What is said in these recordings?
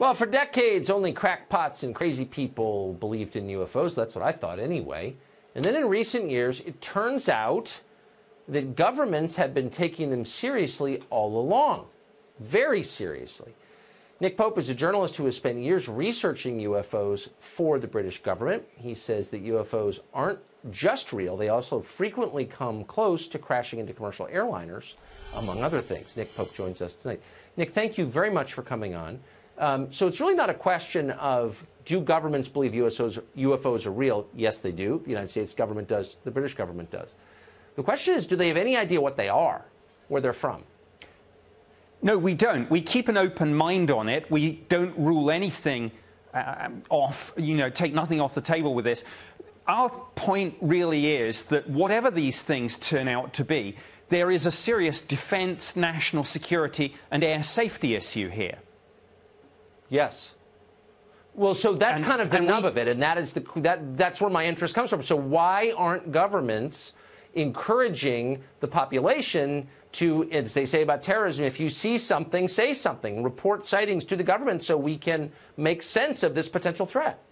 Well, for decades, only crackpots and crazy people believed in UFOs. That's what I thought anyway. And then in recent years, it turns out that governments have been taking them seriously all along. Very seriously. Nick Pope is a journalist who has spent years researching UFOs for the British government. He says that UFOs aren't just real, they also frequently come close to crashing into commercial airliners, among other things. Nick Pope joins us tonight. Nick, thank you very much for coming on. Um, so it's really not a question of do governments believe UFOs, UFOs are real? Yes, they do. The United States government does. The British government does. The question is, do they have any idea what they are, where they're from? No, we don't. We keep an open mind on it. We don't rule anything uh, off, you know, take nothing off the table with this. Our point really is that whatever these things turn out to be, there is a serious defense, national security, and air safety issue here. Yes. Well, so that's and, kind of the nub we, of it, and that is the that that's where my interest comes from. So why aren't governments encouraging the population to, as they say about terrorism, if you see something, say something, report sightings to the government so we can make sense of this potential threat?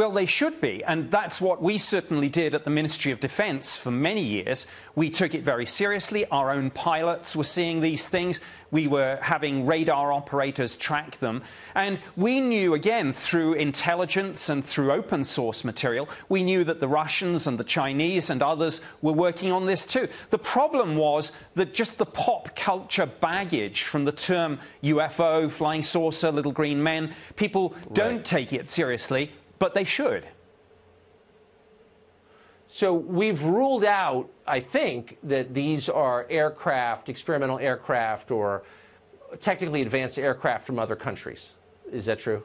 Well, they should be, and that's what we certainly did at the Ministry of Defence for many years. We took it very seriously. Our own pilots were seeing these things. We were having radar operators track them. And we knew, again, through intelligence and through open source material, we knew that the Russians and the Chinese and others were working on this too. The problem was that just the pop culture baggage from the term UFO, flying saucer, little green men, people don't take it seriously but they should. So we've ruled out, I think, that these are aircraft, experimental aircraft, or technically advanced aircraft from other countries. Is that true?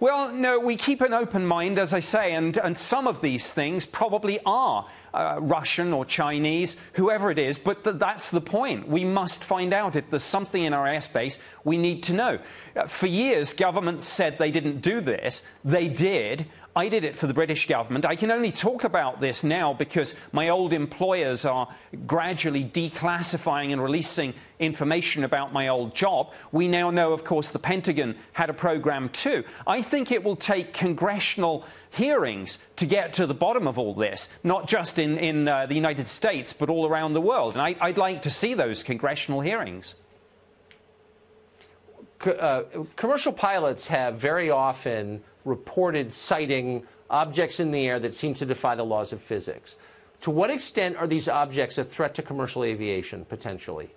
Well, no, we keep an open mind, as I say, and, and some of these things probably are uh, Russian or Chinese, whoever it is, but th that's the point. We must find out if there's something in our airspace we need to know. Uh, for years, governments said they didn't do this. They did. I did it for the British government. I can only talk about this now because my old employers are gradually declassifying and releasing information about my old job. We now know, of course, the Pentagon had a program too. I think it will take congressional hearings to get to the bottom of all this, not just in, in uh, the United States, but all around the world. And I, would like to see those congressional hearings. Uh, commercial pilots have very often reported sighting objects in the air that seem to defy the laws of physics. To what extent are these objects a threat to commercial aviation, potentially?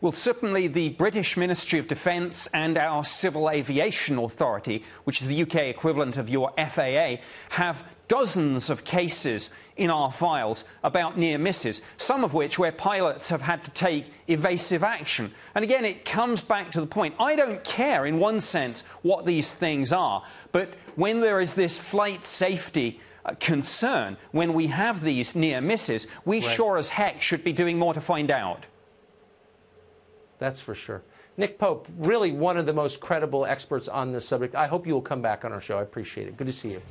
Well, certainly the British Ministry of Defence and our Civil Aviation Authority, which is the UK equivalent of your FAA, have dozens of cases in our files about near misses, some of which where pilots have had to take evasive action. And again, it comes back to the point I don't care, in one sense, what these things are, but when there is this flight safety uh, concern, when we have these near misses, we right. sure as heck should be doing more to find out. That's for sure. Nick Pope, really one of the most credible experts on this subject. I hope you will come back on our show. I appreciate it. Good to see you.